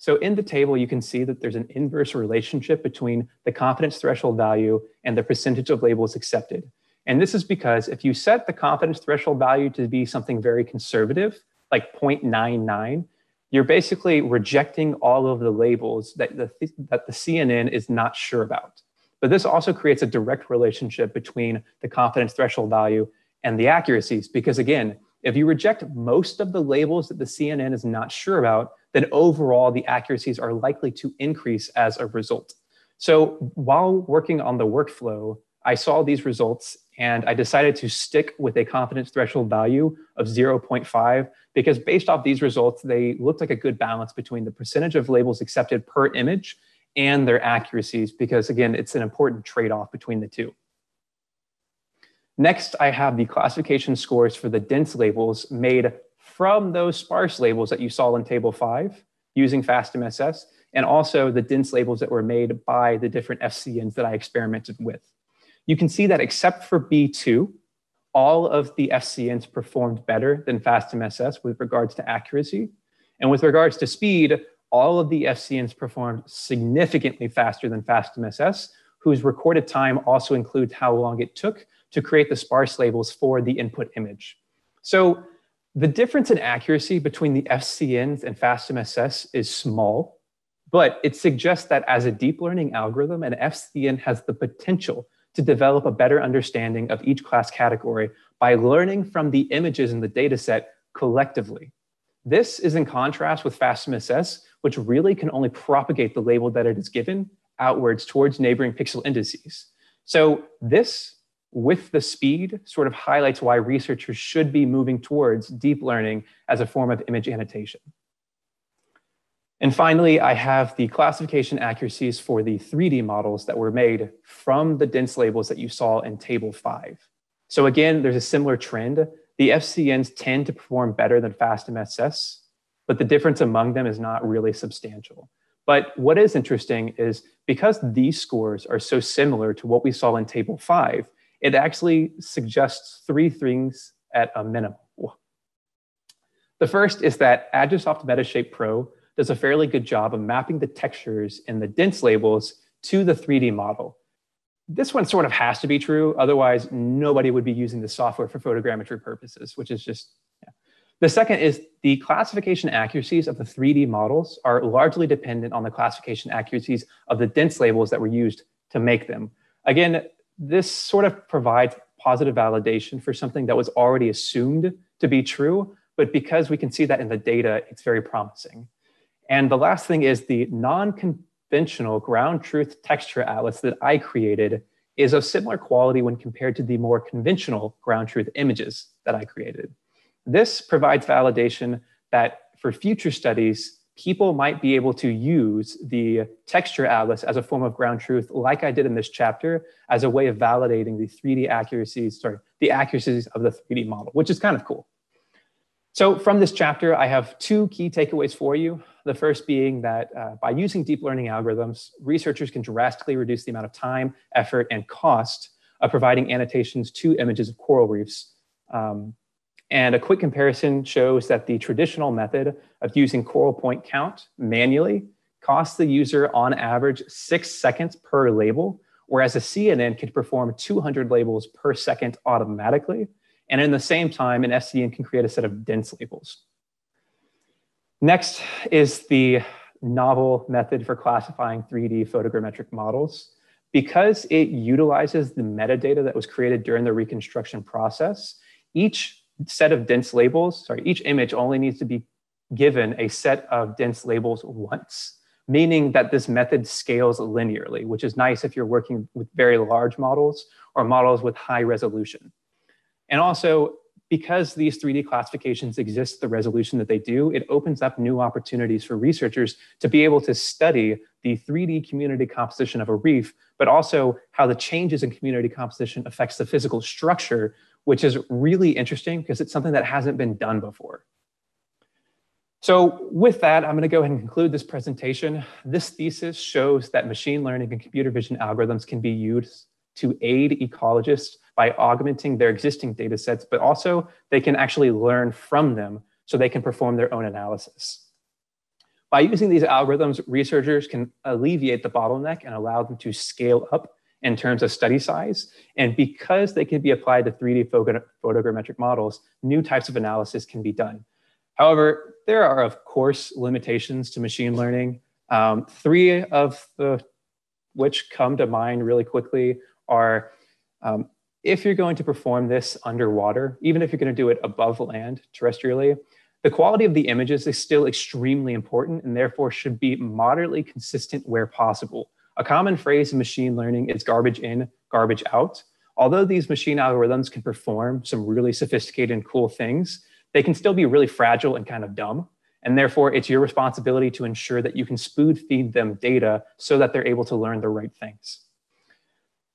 So in the table, you can see that there's an inverse relationship between the confidence threshold value and the percentage of labels accepted. And this is because if you set the confidence threshold value to be something very conservative, like 0.99, you're basically rejecting all of the labels that the, that the CNN is not sure about. But this also creates a direct relationship between the confidence threshold value and the accuracies. Because again, if you reject most of the labels that the CNN is not sure about, then overall the accuracies are likely to increase as a result. So while working on the workflow, I saw these results and I decided to stick with a confidence threshold value of 0.5 because based off these results, they looked like a good balance between the percentage of labels accepted per image and their accuracies, because again, it's an important trade-off between the two. Next, I have the classification scores for the dense labels made from those sparse labels that you saw in table five using FastMSS, and also the dense labels that were made by the different FCNs that I experimented with. You can see that except for B2, all of the FCNs performed better than FastMSS with regards to accuracy. And with regards to speed, all of the FCNs performed significantly faster than FastMSS, whose recorded time also includes how long it took to create the sparse labels for the input image. So the difference in accuracy between the FCNs and FastMSS is small, but it suggests that as a deep learning algorithm, an FCN has the potential to develop a better understanding of each class category by learning from the images in the dataset collectively. This is in contrast with FastMSS, which really can only propagate the label that it is given outwards towards neighboring pixel indices. So this, with the speed, sort of highlights why researchers should be moving towards deep learning as a form of image annotation. And finally, I have the classification accuracies for the 3D models that were made from the dense labels that you saw in table five. So again, there's a similar trend. The FCNs tend to perform better than FastMSS, but the difference among them is not really substantial. But what is interesting is because these scores are so similar to what we saw in table five, it actually suggests three things at a minimum. The first is that Agisoft Metashape Pro does a fairly good job of mapping the textures in the dense labels to the 3D model. This one sort of has to be true, otherwise nobody would be using the software for photogrammetry purposes, which is just, yeah. The second is the classification accuracies of the 3D models are largely dependent on the classification accuracies of the dense labels that were used to make them. Again, this sort of provides positive validation for something that was already assumed to be true, but because we can see that in the data, it's very promising. And the last thing is the non-conventional ground truth texture atlas that I created is of similar quality when compared to the more conventional ground truth images that I created. This provides validation that for future studies, people might be able to use the texture atlas as a form of ground truth, like I did in this chapter, as a way of validating the 3D accuracies, sorry, the accuracies of the 3D model, which is kind of cool. So from this chapter, I have two key takeaways for you. The first being that uh, by using deep learning algorithms, researchers can drastically reduce the amount of time, effort, and cost of providing annotations to images of coral reefs. Um, and a quick comparison shows that the traditional method of using coral point count manually costs the user on average six seconds per label, whereas a CNN can perform 200 labels per second automatically. And in the same time, an FCN can create a set of dense labels. Next is the novel method for classifying 3D photogrammetric models. Because it utilizes the metadata that was created during the reconstruction process, each set of dense labels, sorry, each image only needs to be given a set of dense labels once, meaning that this method scales linearly, which is nice if you're working with very large models or models with high resolution. And also, because these 3D classifications exist the resolution that they do, it opens up new opportunities for researchers to be able to study the 3D community composition of a reef, but also how the changes in community composition affects the physical structure, which is really interesting because it's something that hasn't been done before. So with that, I'm going to go ahead and conclude this presentation. This thesis shows that machine learning and computer vision algorithms can be used to aid ecologists by augmenting their existing data sets, but also they can actually learn from them so they can perform their own analysis. By using these algorithms, researchers can alleviate the bottleneck and allow them to scale up in terms of study size. And because they can be applied to 3D photogrammetric models, new types of analysis can be done. However, there are, of course, limitations to machine learning. Um, three of the which come to mind really quickly are um, if you're going to perform this underwater, even if you're going to do it above land terrestrially, the quality of the images is still extremely important and therefore should be moderately consistent where possible. A common phrase in machine learning is garbage in, garbage out. Although these machine algorithms can perform some really sophisticated and cool things, they can still be really fragile and kind of dumb. And therefore, it's your responsibility to ensure that you can spoon feed them data so that they're able to learn the right things.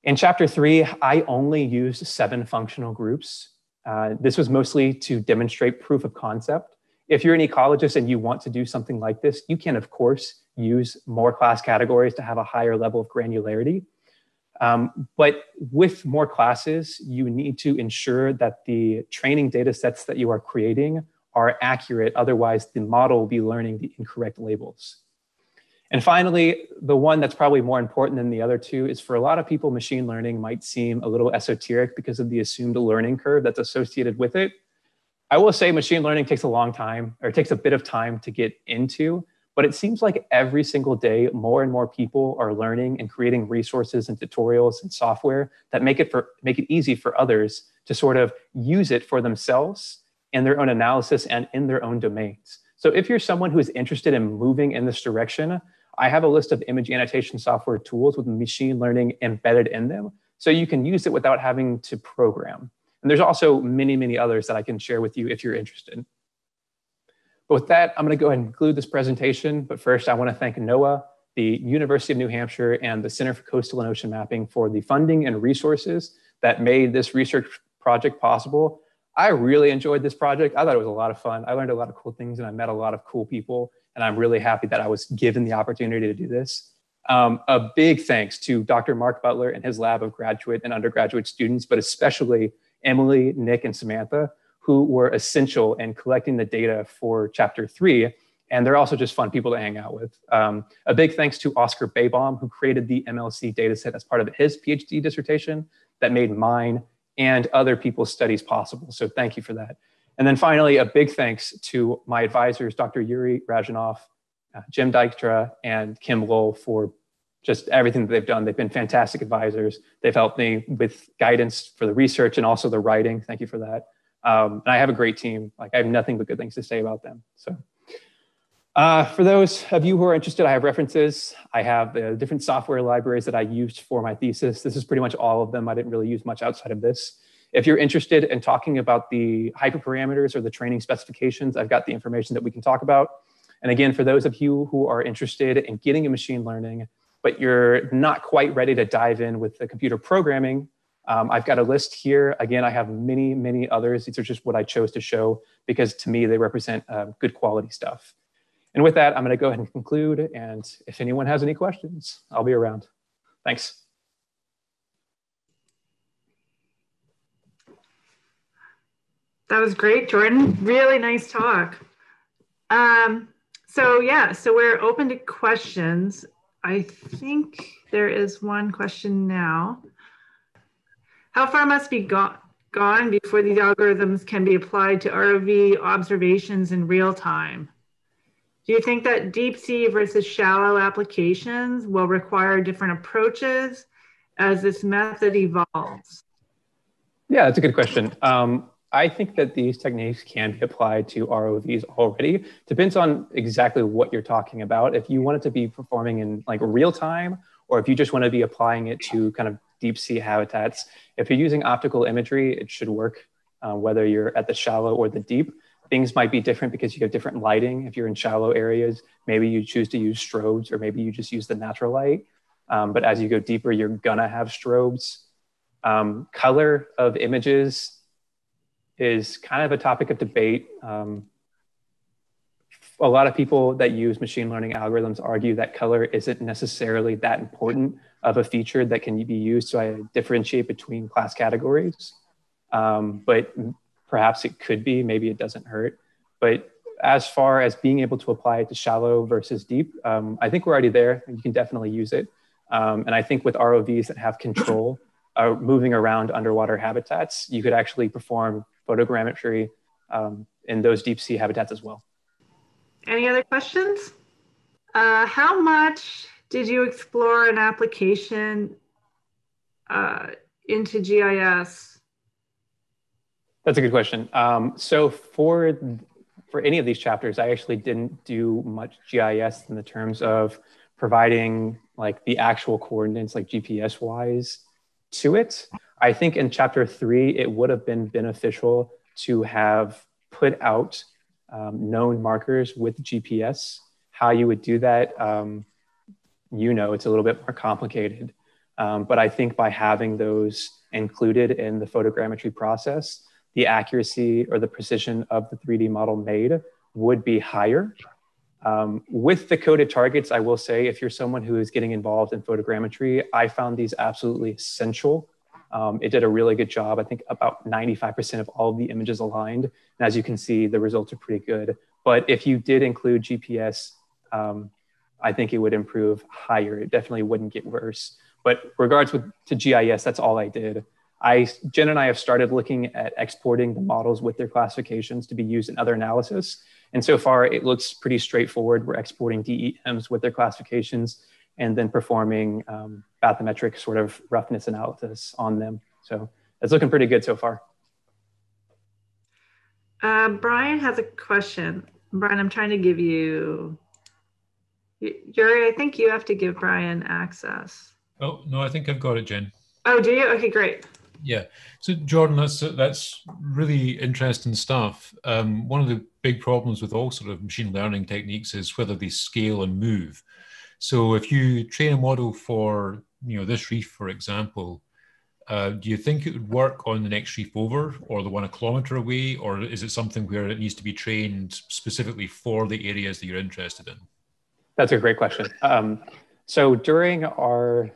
In chapter three, I only used seven functional groups. Uh, this was mostly to demonstrate proof of concept. If you're an ecologist and you want to do something like this, you can, of course, use more class categories to have a higher level of granularity. Um, but with more classes, you need to ensure that the training data sets that you are creating are accurate. Otherwise, the model will be learning the incorrect labels. And finally, the one that's probably more important than the other two is for a lot of people, machine learning might seem a little esoteric because of the assumed learning curve that's associated with it. I will say machine learning takes a long time or it takes a bit of time to get into, but it seems like every single day, more and more people are learning and creating resources and tutorials and software that make it for make it easy for others to sort of use it for themselves in their own analysis and in their own domains. So if you're someone who is interested in moving in this direction, I have a list of image annotation software tools with machine learning embedded in them. So you can use it without having to program. And there's also many, many others that I can share with you if you're interested. But with that, I'm gonna go ahead and conclude this presentation. But first, I wanna thank NOAA, the University of New Hampshire, and the Center for Coastal and Ocean Mapping for the funding and resources that made this research project possible. I really enjoyed this project. I thought it was a lot of fun. I learned a lot of cool things and I met a lot of cool people. And I'm really happy that I was given the opportunity to do this. Um, a big thanks to Dr. Mark Butler and his lab of graduate and undergraduate students, but especially Emily, Nick, and Samantha, who were essential in collecting the data for chapter three. And they're also just fun people to hang out with. Um, a big thanks to Oscar Beijbom, who created the MLC dataset as part of his PhD dissertation that made mine and other people's studies possible. So thank you for that. And then finally, a big thanks to my advisors, Dr. Yuri Rzhanov, uh, Jen Dijkstra, and Kim Lowell for just everything that they've done. They've been fantastic advisors. They've helped me with guidance for the research and also the writing. Thank you for that. Um, and I have a great team. Like I have nothing but good things to say about them. So uh, for those of you who are interested, I have references. I have the different software libraries that I used for my thesis. This is pretty much all of them. I didn't really use much outside of this. If you're interested in talking about the hyperparameters or the training specifications, I've got the information that we can talk about. And again, for those of you who are interested in getting a machine learning, but you're not quite ready to dive in with the computer programming, um, I've got a list here. Again, I have many, many others. These are just what I chose to show because to me, they represent uh, good quality stuff. And with that, I'm gonna go ahead and conclude. And if anyone has any questions, I'll be around. Thanks. That was great, Jordan. Really nice talk. Um, so yeah, so we're open to questions. I think there is one question now. How far must be go gone before these algorithms can be applied to ROV observations in real time? Do you think that deep sea versus shallow applications will require different approaches as this method evolves? Yeah, that's a good question. Um, I think that these techniques can be applied to ROVs already. Depends on exactly what you're talking about. If you want it to be performing in like real time, or if you just want to be applying it to kind of deep sea habitats, if you're using optical imagery, it should work uh, whether you're at the shallow or the deep. Things might be different because you have different lighting. If you're in shallow areas, maybe you choose to use strobes, or maybe you just use the natural light. Um, but as you go deeper, you're gonna have strobes. Um, color of images is kind of a topic of debate. Um, a lot of people that use machine learning algorithms argue that color isn't necessarily that important of a feature that can be used to differentiate between class categories. Um, but perhaps it could be, maybe it doesn't hurt. But as far as being able to apply it to shallow versus deep, um, I think we're already there. You can definitely use it. Um, and I think with ROVs that have control uh, moving around underwater habitats, you could actually perform photogrammetry um, in those deep sea habitats as well. Any other questions? Uh, how much did you explore an application uh, into GIS? That's a good question. Um, so for for any of these chapters, I actually didn't do much GIS in the terms of providing like the actual coordinates, like GPS wise, to it. I think in chapter three, it would have been beneficial to have put out um, known markers with GPS. How you would do that, um, you know, it's a little bit more complicated. Um, but I think by having those included in the photogrammetry process, the accuracy or the precision of the 3D model made would be higher. Um, with the coded targets, I will say if you're someone who is getting involved in photogrammetry, I found these absolutely essential. Um, it did a really good job. I think about 95% of all of the images aligned. And as you can see, the results are pretty good. But if you did include GPS, um, I think it would improve higher. It definitely wouldn't get worse. But regards with, to GIS, that's all I did. I, Jen and I have started looking at exporting the models with their classifications to be used in other analysis. And so far, it looks pretty straightforward. We're exporting DEMs with their classifications and then performing um, bathymetric sort of roughness analysis on them. So it's looking pretty good so far. Uh, Brian has a question. Brian, I'm trying to give you, Yuri, I think you have to give Brian access. Oh, no, I think I've got it, Jen. Oh, do you? Okay, great. Yeah. So Jordan, that's that's really interesting stuff. Um, one of the big problems with all sort of machine learning techniques is whether they scale and move. So if you train a model for you know this reef, for example, uh, do you think it would work on the next reef over, or the one a kilometer away, or is it something where it needs to be trained specifically for the areas that you're interested in? That's a great question. Um, so during our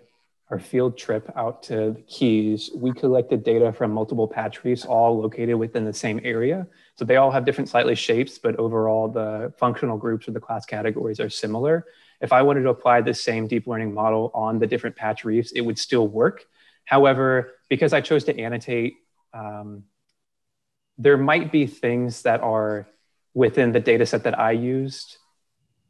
our field trip out to the Keys, we collected data from multiple patch reefs, all located within the same area. So they all have different slightly shapes, but overall the functional groups or the class categories are similar. If I wanted to apply the same deep learning model on the different patch reefs, it would still work. However, because I chose to annotate, um, there might be things that are within the data set that I used,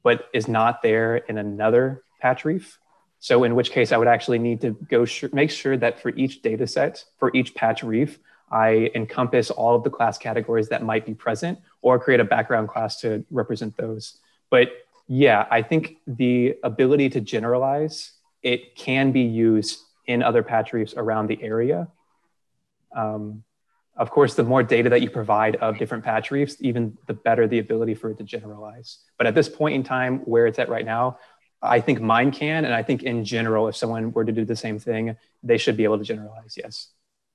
but is not there in another patch reef. So in which case I would actually need to go make sure that for each data set, for each patch reef, I encompass all of the class categories that might be present or create a background class to represent those. But yeah, I think the ability to generalize, it can be used in other patch reefs around the area. Um, of course, the more data that you provide of different patch reefs, even the better the ability for it to generalize. But at this point in time, where it's at right now, I think mine can, and I think in general, if someone were to do the same thing, they should be able to generalize. Yes.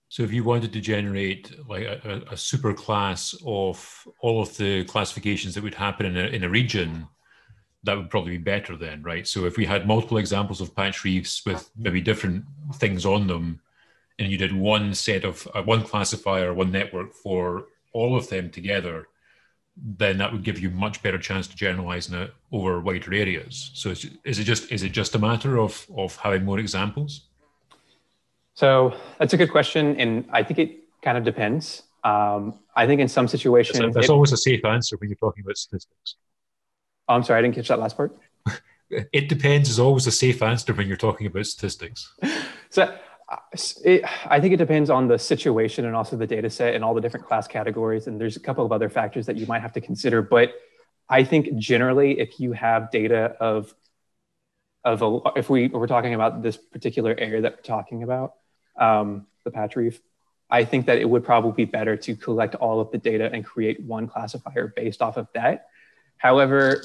So if you wanted to generate like a, a super class of all of the classifications that would happen in a, in a region, that would probably be better then, right? So if we had multiple examples of patch reefs with maybe different things on them, and you did one set of uh, one classifier, one network for all of them together, then that would give you much better chance to generalize it over wider areas. So is, is it just is it just a matter of of having more examples? So that's a good question, and I think it kind of depends. Um, I think in some situations, that's, that's it, always a safe answer when you're talking about statistics. Oh, I'm sorry, I didn't catch that last part. it depends is always a safe answer when you're talking about statistics. So it, I think it depends on the situation and also the data set and all the different class categories. And there's a couple of other factors that you might have to consider. But I think generally, if you have data of, of a, if we we're talking about this particular area that we're talking about, um, the patch reef, I think that it would probably be better to collect all of the data and create one classifier based off of that. However,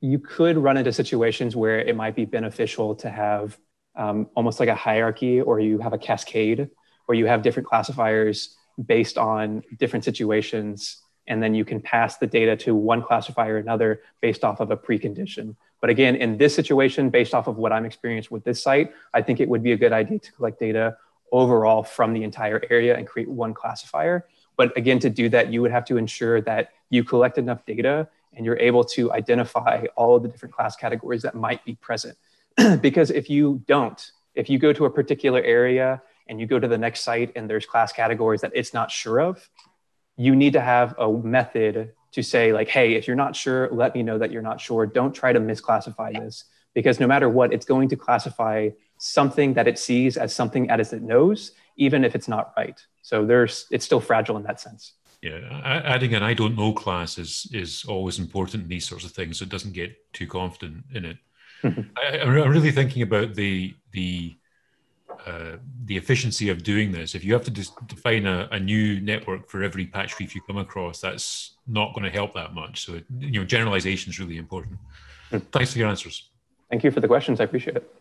you could run into situations where it might be beneficial to have um, almost like a hierarchy or you have a cascade where you have different classifiers based on different situations and then you can pass the data to one classifier or another based off of a precondition. But again in this situation based off of what i'm experienced with this site i think it would be a good idea to collect data overall from the entire area and create one classifier. But again to do that you would have to ensure that you collect enough data and you're able to identify all of the different class categories that might be present because if you don't, if you go to a particular area and you go to the next site and there's class categories that it's not sure of, you need to have a method to say like, hey, if you're not sure, let me know that you're not sure. Don't try to misclassify this because no matter what, it's going to classify something that it sees as something as it knows, even if it's not right. So there's it's still fragile in that sense. Yeah, adding an "I don't know" class is is always important in these sorts of things. So it doesn't get too confident in it. I, am really thinking about the the uh, the efficiency of doing this. If you have to define a, a, new network for every patch reef you come across, that's not going to help that much. So, you know, generalization is really important. Hmm. Thanks for your answers. Thank you for the questions. I appreciate it.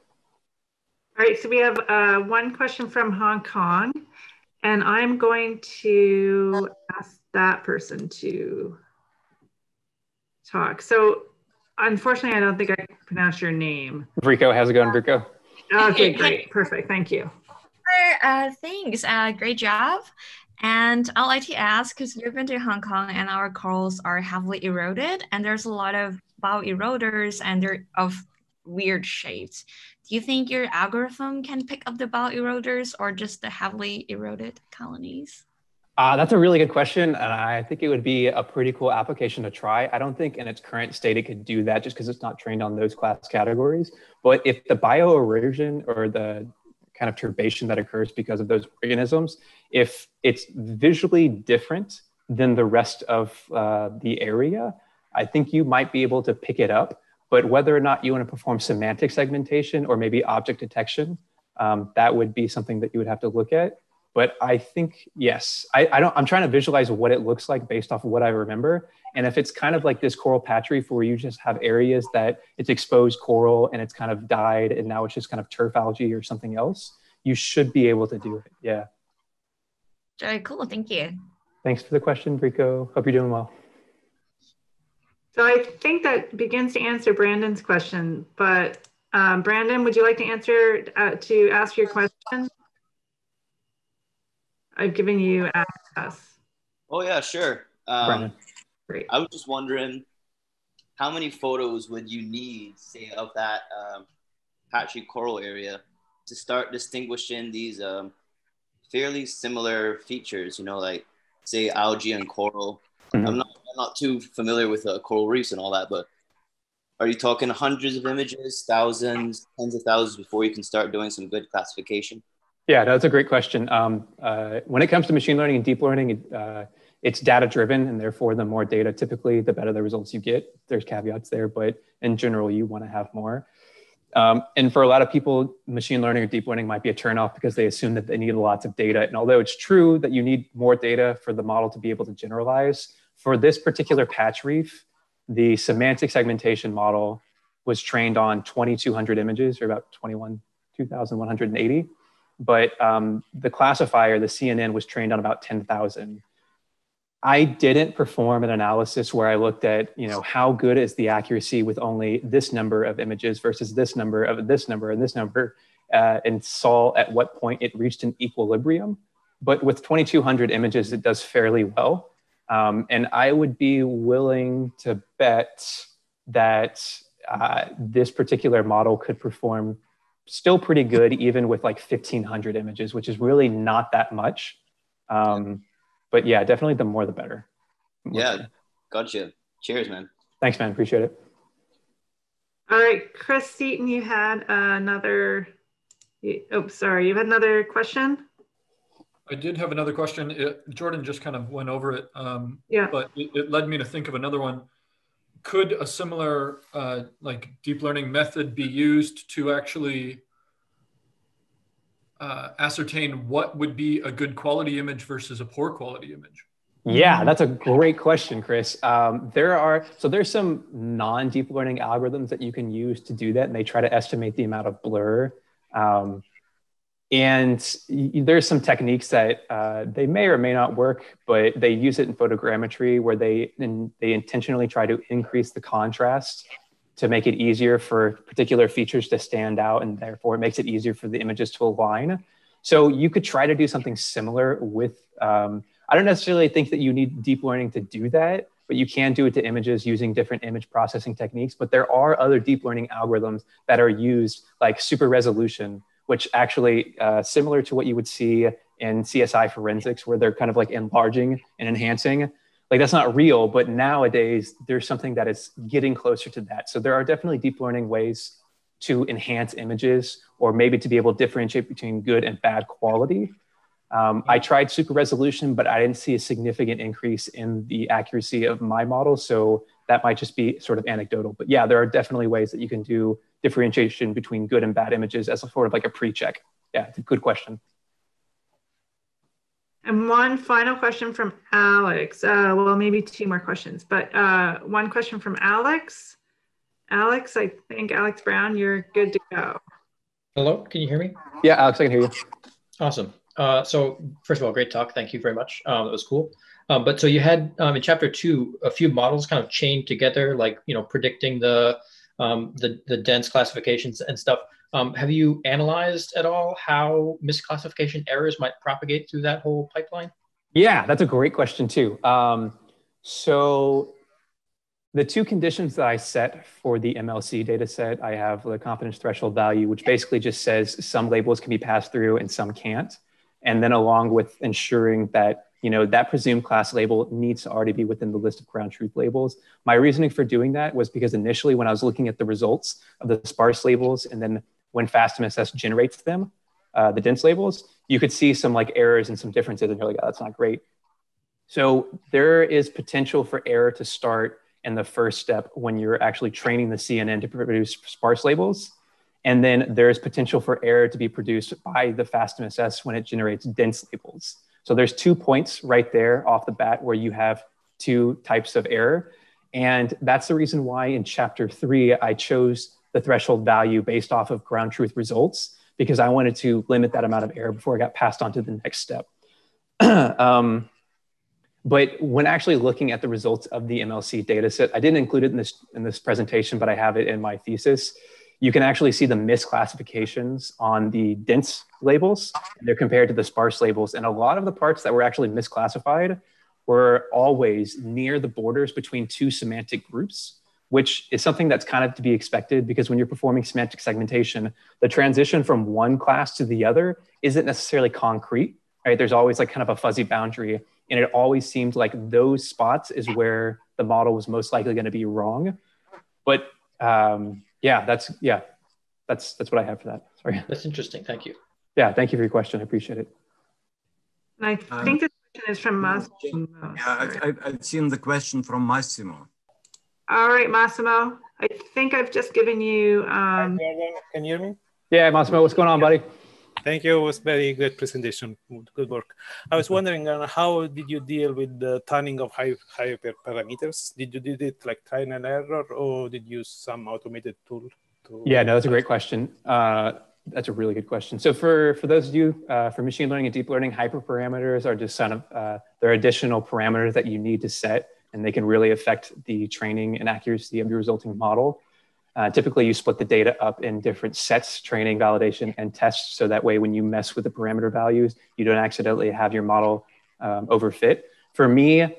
All right, so we have uh, one question from Hong Kong, and I'm going to ask that person to talk. So unfortunately, I don't think I pronounced your name. Rico, how's it going, Rico? Okay, great. Perfect. Thank you. Uh, thanks. Uh, great job. And I'd like to ask, because you've been to Hong Kong and our corals are heavily eroded and there's a lot of bioeroders and they're of weird shapes. Do you think your algorithm can pick up the bioeroders or just the heavily eroded colonies? Uh, that's a really good question. And I think it would be a pretty cool application to try. I don't think in its current state it could do that just because it's not trained on those class categories. But if the bioerosion or the kind of turbation that occurs because of those organisms, if it's visually different than the rest of uh, the area, I think you might be able to pick it up. But whether or not you want to perform semantic segmentation or maybe object detection, um, that would be something that you would have to look at. But I think yes, I, I, don't. I'm trying to visualize what it looks like based off of what I remember. And if it's kind of like this coral patch reef where you just have areas that it's exposed coral and it's kind of died and now it's just kind of turf algae or something else, you should be able to do it. Yeah. Very cool. Thank you. Thanks for the question, Rico. Hope you're doing well. So I think that begins to answer Brandon's question. But um, Brandon, would you like to answer uh, to ask your question? I've given you access. Oh yeah, sure. Um, Great. I was just wondering, how many photos would you need, say, of that um, patchy coral area to start distinguishing these um, fairly similar features? You know, like say algae and coral. Mm-hmm. I'm not I'm not too familiar with uh, coral reefs and all that, but are you talking hundreds of images, thousands, tens of thousands before you can start doing some good classification? Yeah, that's a great question. Um, uh, when it comes to machine learning and deep learning, uh, it's data driven, and therefore, the more data, typically, the better the results you get. There's caveats there, but in general, you want to have more. Um, and for a lot of people, machine learning or deep learning might be a turnoff because they assume that they need lots of data. And although it's true that you need more data for the model to be able to generalize, for this particular patch reef, the semantic segmentation model was trained on 2,200 images, or about 21, 2,180 but um, the classifier, the CNN, was trained on about 10,000. I didn't perform an analysis where I looked at, you know, how good is the accuracy with only this number of images versus this number of this number and this number, uh, and saw at what point it reached an equilibrium. But with 2,200 images, it does fairly well. Um, and I would be willing to bet that uh, this particular model could perform still pretty good, even with like 1,500 images, which is really not that much. Um, but yeah, definitely the more the better. More yeah, better. gotcha. Cheers, man. Thanks, man. Appreciate it. All right, Chris Seaton, you had another. Oh, sorry, you had another question. I did have another question. It, Jordan just kind of went over it. Um, yeah. But it, it, led me to think of another one could a similar uh, like deep learning method be used to actually uh, ascertain what would be a good quality image versus a poor quality image? Yeah, that's a great question, Chris. Um, there are so there's some non-deep learning algorithms that you can use to do that, and they try to estimate the amount of blur. Um, and there's some techniques that uh, they may or may not work, but they use it in photogrammetry where they they intentionally try to increase the contrast to make it easier for particular features to stand out, and therefore it makes it easier for the images to align. So you could try to do something similar with. Um, I don't necessarily think that you need deep learning to do that, but you can do it to images using different image processing techniques. But there are other deep learning algorithms that are used, like super resolution which actually uh, similar to what you would see in CSI forensics, where they're kind of like enlarging and enhancing. Like that's not real, but nowadays there's something that is getting closer to that. So there are definitely deep learning ways to enhance images or maybe to be able to differentiate between good and bad quality. Um, I tried super resolution, but I didn't see a significant increase in the accuracy of my model. So that might just be sort of anecdotal. But yeah, there are definitely ways that you can do differentiation between good and bad images as a sort of like a pre-check? Yeah, it's a good question. And one final question from Alex. Uh, well, maybe two more questions, but uh, one question from Alex. Alex, I think Alex Brown, you're good to go. Hello, can you hear me? Yeah, Alex, I can hear you. Awesome. Uh, so first of all, great talk. Thank you very much. Um, that was cool. Um, but so you had um, in chapter two a few models kind of chained together, like you know predicting the um, the the dense classifications and stuff. Um, have you analyzed at all how misclassification errors might propagate through that whole pipeline? Yeah, that's a great question too. Um, so the two conditions that I set for the MLC data set, I have the confidence threshold value, which basically just says some labels can be passed through and some can't. And then along with ensuring that, you know, that presumed class label needs to already be within the list of ground truth labels. My reasoning for doing that was because initially when I was looking at the results of the sparse labels and then when FastMSS generates them, uh, the dense labels, you could see some like errors and some differences and you're like, oh, that's not great. So there is potential for error to start in the first step when you're actually training the CNN to produce sparse labels. And then there's potential for error to be produced by the FastMSS when it generates dense labels. So there's two points right there off the bat where you have two types of error. And that's the reason why in chapter three, I chose the threshold value based off of ground truth results, because I wanted to limit that amount of error before I got passed on to the next step. um, but when actually looking at the results of the MLC dataset, I didn't include it in this, in this presentation, but I have it in my thesis. You can actually see the misclassifications on the dense labels. They're compared to the sparse labels. And a lot of the parts that were actually misclassified were always near the borders between two semantic groups, which is something that's kind of to be expected because when you're performing semantic segmentation, the transition from one class to the other isn't necessarily concrete, right? There's always like kind of a fuzzy boundary and it always seemed like those spots is where the model was most likely going to be wrong. But um, yeah, that's yeah, that's that's what I have for that. Sorry. That's interesting. Thank you. Yeah, thank you for your question. I appreciate it. I um, think the question is from Massimo. Yeah, I, have seen the question from Massimo. All right, Massimo. I think I've just given you. Um... Can you hear me? Yeah, Massimo, what's going on, buddy? Thank you. It was very good presentation. Good work. I was wondering uh, how did you deal with the tuning of high hyperparameters? Did you did it like trial and error, or did you use some automated tool? To yeah, no, that's a great question. Uh, that's a really good question. So for for those of you uh, for machine learning and deep learning, hyperparameters are just kind of uh, they're additional parameters that you need to set, and they can really affect the training and accuracy of your resulting model. Uh, typically, you split the data up in different sets, training, validation, and tests. So that way, when you mess with the parameter values, you don't accidentally have your model um, overfit. For me,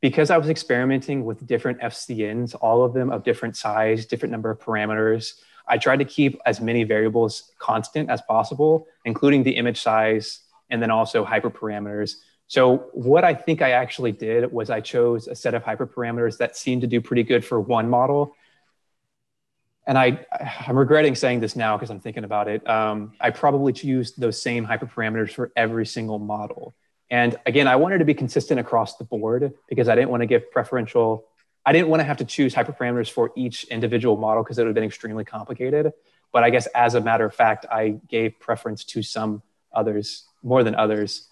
because I was experimenting with different FCNs, all of them of different size, different number of parameters, I tried to keep as many variables constant as possible, including the image size and then also hyperparameters. So what I think I actually did was I chose a set of hyperparameters that seemed to do pretty good for one model and I, I'm regretting saying this now because I'm thinking about it. Um, I probably used those same hyperparameters for every single model. And again, I wanted to be consistent across the board because I didn't want to give preferential, I didn't want to have to choose hyperparameters for each individual model because it would have been extremely complicated. But I guess as a matter of fact, I gave preference to some others more than others.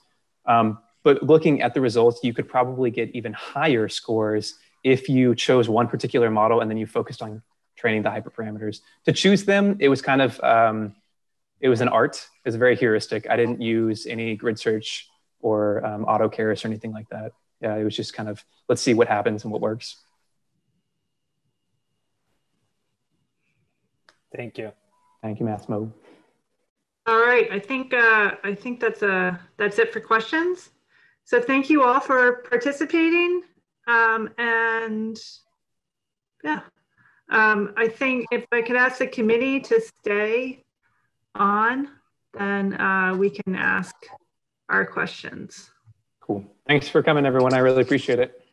Um, but looking at the results, you could probably get even higher scores if you chose one particular model and then you focused on training the hyperparameters. To choose them, it was kind of, um, it was an art. It was very heuristic. I didn't use any grid search or um, AutoKeras or anything like that. Yeah, it was just kind of, let's see what happens and what works. Thank you. Thank you, Massimo. All right, I think uh, I think that's uh, that's it for questions. So thank you all for participating, um, and yeah. Um, I think if I could ask the committee to stay on, then uh, we can ask our questions. Cool. Thanks for coming, everyone. I really appreciate it.